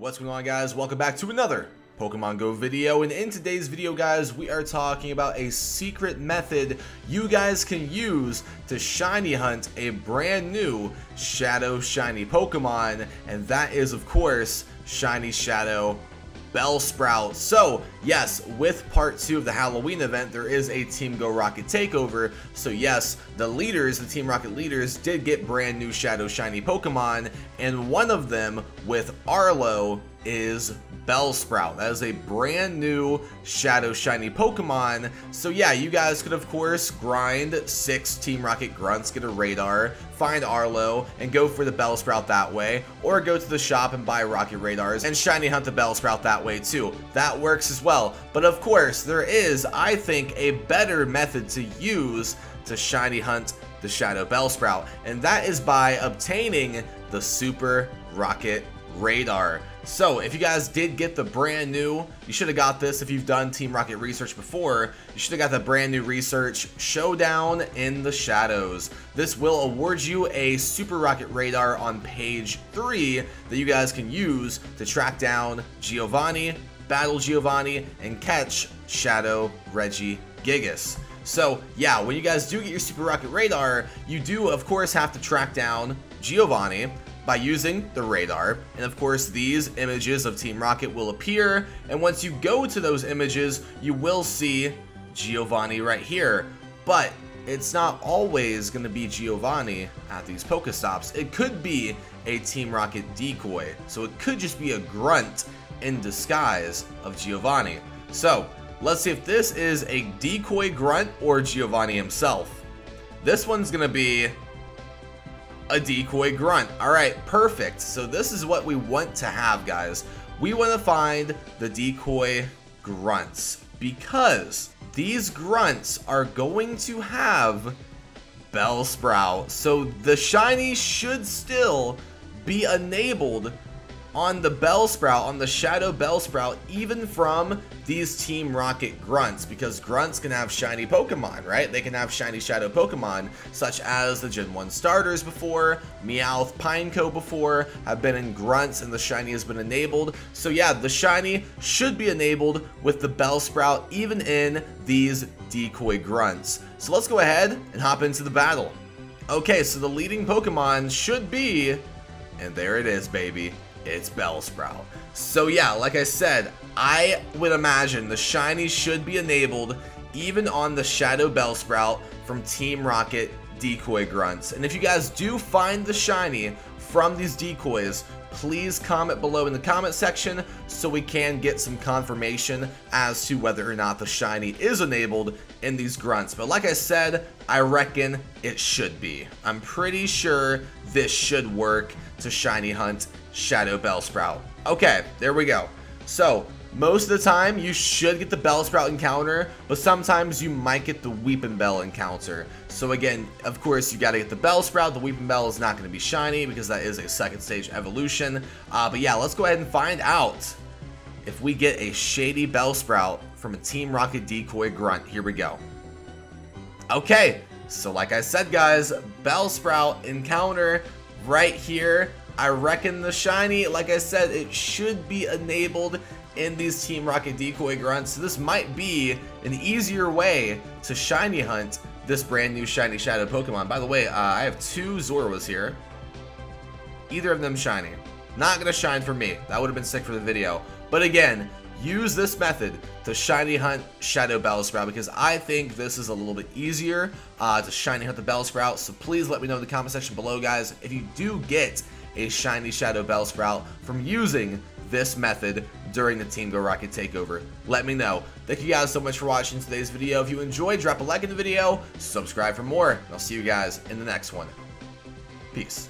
What's going on guys? Welcome back to another Pokemon Go video and in today's video guys we are talking about a secret method you guys can use to shiny hunt a brand new Shadow Shiny Pokemon and that is of course Shiny Shadow Bellsprout. So, yes, with part two of the Halloween event, there is a Team Go Rocket takeover. So, yes, the leaders, the Team Rocket leaders, did get brand new Shadow Shiny Pokemon, and one of them with Arlo is Bellsprout. That is a brand new Shadow Shiny Pokemon. So yeah, you guys could of course grind six Team Rocket Grunts, get a Radar, find Arlo, and go for the Bellsprout that way, or go to the shop and buy Rocket Radars and Shiny Hunt the Bellsprout that way too. That works as well. But of course, there is, I think, a better method to use to Shiny Hunt the Shadow Bellsprout, and that is by obtaining the Super Rocket Radar. So, if you guys did get the brand new, you should have got this if you've done Team Rocket research before, you should have got the brand new research, Showdown in the Shadows. This will award you a Super Rocket Radar on page 3 that you guys can use to track down Giovanni, battle Giovanni, and catch Shadow Reggie Gigas. So, yeah, when you guys do get your Super Rocket Radar, you do, of course, have to track down Giovanni, by using the radar. And of course, these images of Team Rocket will appear. And once you go to those images, you will see Giovanni right here. But it's not always going to be Giovanni at these Pokestops. It could be a Team Rocket decoy. So it could just be a grunt in disguise of Giovanni. So let's see if this is a decoy grunt or Giovanni himself. This one's going to be a decoy grunt. All right, perfect. So this is what we want to have, guys. We want to find the decoy grunts because these grunts are going to have Bellsprout. So the shiny should still be enabled on the Bellsprout, on the Shadow Bellsprout, even from these Team Rocket Grunts, because Grunts can have shiny Pokemon, right? They can have shiny Shadow Pokemon, such as the Gen 1 starters before, Meowth, Pineco before, have been in Grunts, and the shiny has been enabled. So yeah, the shiny should be enabled with the Bellsprout, even in these Decoy Grunts. So let's go ahead and hop into the battle. Okay, so the leading Pokemon should be, and there it is, baby, it's Bellsprout. So yeah, like I said, I would imagine the shiny should be enabled even on the Shadow Bellsprout from Team Rocket decoy grunts. And if you guys do find the shiny from these decoys, please comment below in the comment section so we can get some confirmation as to whether or not the shiny is enabled in these grunts. But like I said, I reckon it should be. I'm pretty sure this should work to shiny hunt Shadow Bellsprout. Okay, there we go. So, most of the time, you should get the Bellsprout encounter, but sometimes you might get the Weepinbell encounter. So again, of course, you gotta get the Bellsprout. The Weepinbell is not gonna be shiny because that is a second stage evolution. Uh, but yeah, let's go ahead and find out if we get a Shady Bellsprout from a Team Rocket Decoy Grunt. Here we go. Okay, so like I said, guys, Bellsprout encounter right here. I reckon the shiny, like I said, it should be enabled in these Team Rocket Decoy Grunts. So this might be an easier way to shiny hunt this brand new shiny shadow Pokemon. By the way, uh, I have two Zoruas here. Either of them shiny. Not gonna shine for me. That would have been sick for the video. But again, use this method to shiny hunt Shadow Bellsprout because I think this is a little bit easier uh, to shiny hunt the Bellsprout. So please let me know in the comment section below, guys, if you do get a shiny Shadow Bellsprout from using this method during the Team Go Rocket takeover. Let me know. Thank you guys so much for watching today's video. If you enjoyed, drop a like in the video, subscribe for more, and I'll see you guys in the next one. Peace.